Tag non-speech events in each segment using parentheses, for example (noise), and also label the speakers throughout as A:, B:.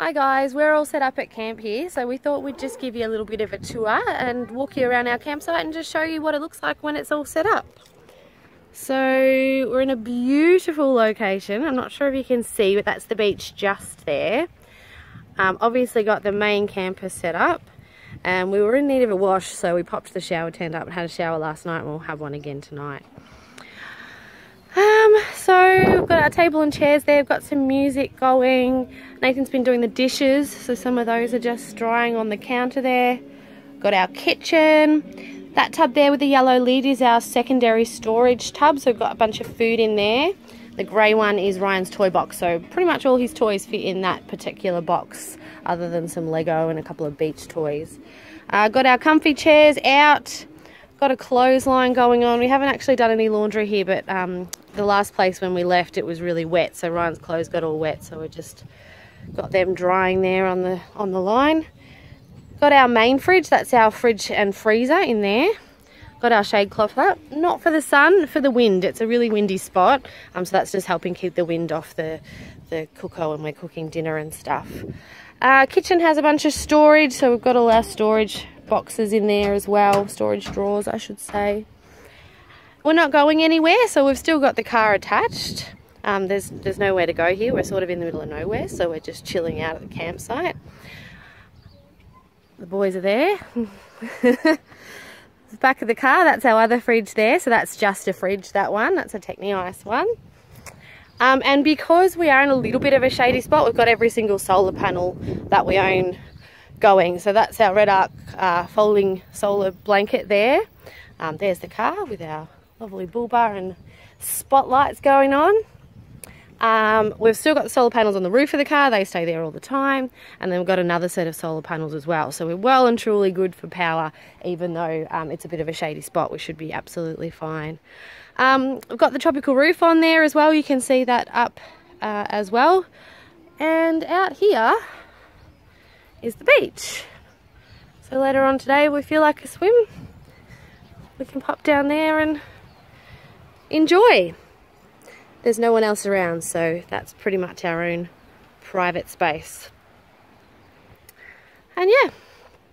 A: Hi guys, we're all set up at camp here, so we thought we'd just give you a little bit of a tour and walk you around our campsite and just show you what it looks like when it's all set up. So we're in a beautiful location. I'm not sure if you can see, but that's the beach just there. Um, obviously got the main campus set up and we were in need of a wash, so we popped the shower tent up and had a shower last night and we'll have one again tonight. Um, so our table and chairs there, we've got some music going. Nathan's been doing the dishes, so some of those are just drying on the counter there. Got our kitchen. That tub there with the yellow lid is our secondary storage tub, so we've got a bunch of food in there. The grey one is Ryan's toy box, so pretty much all his toys fit in that particular box, other than some Lego and a couple of beach toys. Uh, got our comfy chairs out got a clothesline going on. We haven't actually done any laundry here, but um, the last place when we left it was really wet, so Ryan's clothes got all wet, so we just got them drying there on the on the line. Got our main fridge, that's our fridge and freezer in there. Got our shade cloth up, not for the sun, for the wind. It's a really windy spot, um, so that's just helping keep the wind off the, the cooker when we're cooking dinner and stuff. Uh, kitchen has a bunch of storage, so we've got all our storage boxes in there as well, storage drawers I should say. We're not going anywhere so we've still got the car attached. Um, there's, there's nowhere to go here, we're sort of in the middle of nowhere so we're just chilling out at the campsite. The boys are there. (laughs) the back of the car, that's our other fridge there, so that's just a fridge, that one, that's a Techni Ice one. Um, and because we are in a little bit of a shady spot, we've got every single solar panel that we own going. So that's our Redarc uh, folding solar blanket there. Um, there's the car with our lovely bull bar and spotlights going on. Um, we've still got the solar panels on the roof of the car, they stay there all the time. And then we've got another set of solar panels as well. So we're well and truly good for power, even though um, it's a bit of a shady spot, we should be absolutely fine. Um, we've got the tropical roof on there as well, you can see that up uh, as well. And out here, is the beach. So later on today we feel like a swim, we can pop down there and enjoy. There's no one else around so that's pretty much our own private space. And yeah,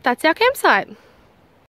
A: that's our campsite.